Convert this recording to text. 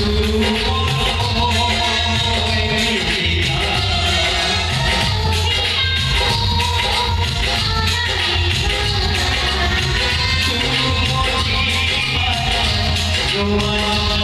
Oh, my God.